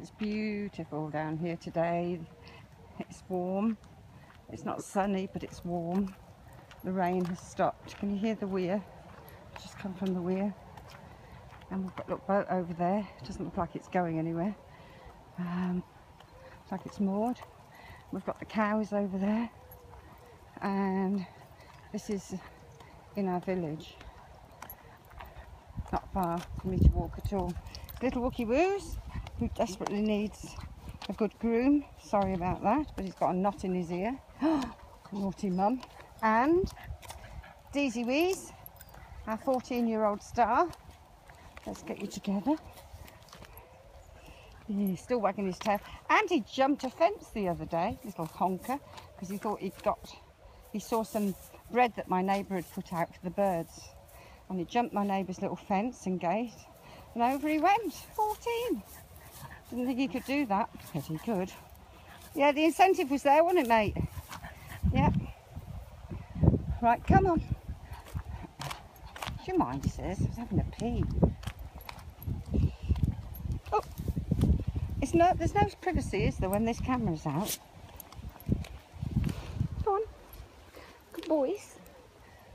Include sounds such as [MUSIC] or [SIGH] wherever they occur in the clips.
It's beautiful down here today. It's warm. It's not sunny, but it's warm. The rain has stopped. Can you hear the weir? Just come from the weir. And we've got a little boat over there. It doesn't look like it's going anywhere. Um, looks like it's moored. We've got the cows over there. And this is in our village. Not far for me to walk at all. Little Wookie Woos, who desperately needs a good groom. Sorry about that, but he's got a knot in his ear. [GASPS] Naughty mum. And Deezy Wees, our 14 year old star. Let's get you together. He's still wagging his tail. And he jumped a fence the other day, little honker, because he thought he'd got, he saw some bread that my neighbour had put out for the birds. And he jumped my neighbour's little fence and gate, and over he went, 14. Didn't think he could do that, but he could. Yeah, the incentive was there, wasn't it, mate? Yeah. Right, come on. Do you mind, sis? I was having a pee. Oh, it's no, there's no privacy, is there, when this camera's out? Come on. Good boys.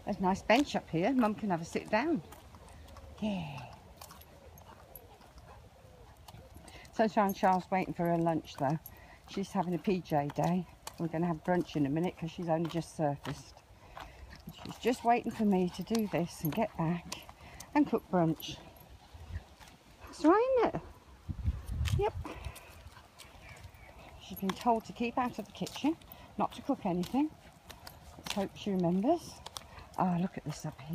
There's a nice bench up here. Mum can have a sit down. Yeah. Sunshine Charles waiting for her lunch though. She's having a PJ day. We're going to have brunch in a minute because she's only just surfaced. She's just waiting for me to do this and get back and cook brunch. That's right, it? Yep. She's been told to keep out of the kitchen, not to cook anything. Let's hope she remembers. Oh, look at this up here.